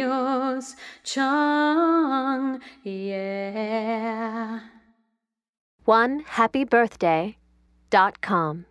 Dios Chong yeah. One happy birthday dot com.